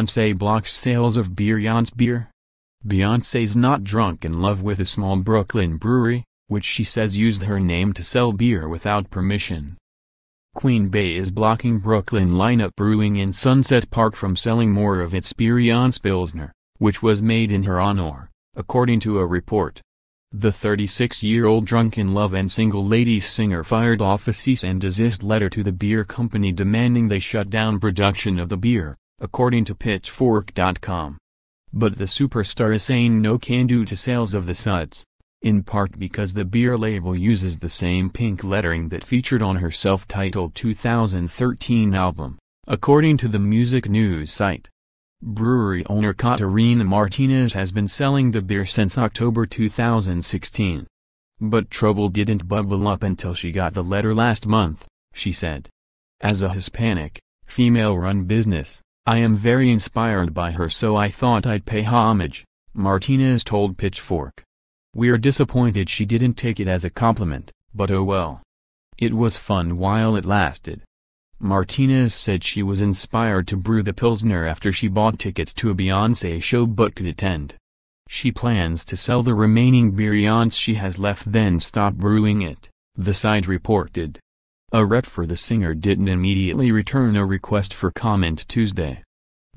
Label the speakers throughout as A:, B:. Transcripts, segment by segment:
A: Beyoncé blocks sales of Bïeryoncé beer. Beyoncé's not drunk in love with a small Brooklyn brewery, which she says used her name to sell beer without permission. Queen Bey is blocking Brooklyn lineup brewing in Sunset Park from selling more of its Bïeryoncé Pilsner, which was made in her honor, according to a report. The 36-year-old Drunk in Love and single ladies singer fired off a cease and desist letter to the beer company demanding they shut down production of the beer, according to Pitchfork.com. But the superstar is saying no can do to sales of the suds, in part because the beer label uses the same pink lettering that featured on her self-titled 2013 album, according to the music news site. Brewery owner Katarina Martinez has been selling the beer since October 2016. But trouble didn't bubble up until she got the letter last month, she said. As a Hispanic, female-run business, I am very inspired by her so I thought I'd pay homage, Martinez told Pitchfork. We're disappointed she didn't take it as a compliment, but oh well. It was fun while it lasted. Martinez said she was inspired to brew the Pilsner after she bought tickets to a Beyoncé show but could attend. She plans to sell the remaining Bïeryoncé she has left then stop brewing it, the site reported. A rep for the singer didn't immediately return a request for comment Tuesday.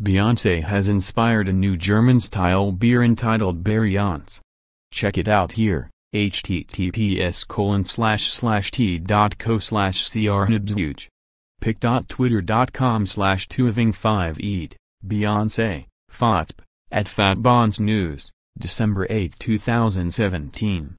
A: Beyoncé has inspired a new German-style beer entitled Bïeryoncé. Check it out here, https colon slash slash t.co slash crnbshuge pic.twitter.com slash 2eving5eat, Beyonce, FOTP, at FatBonds News, December 8, 2017.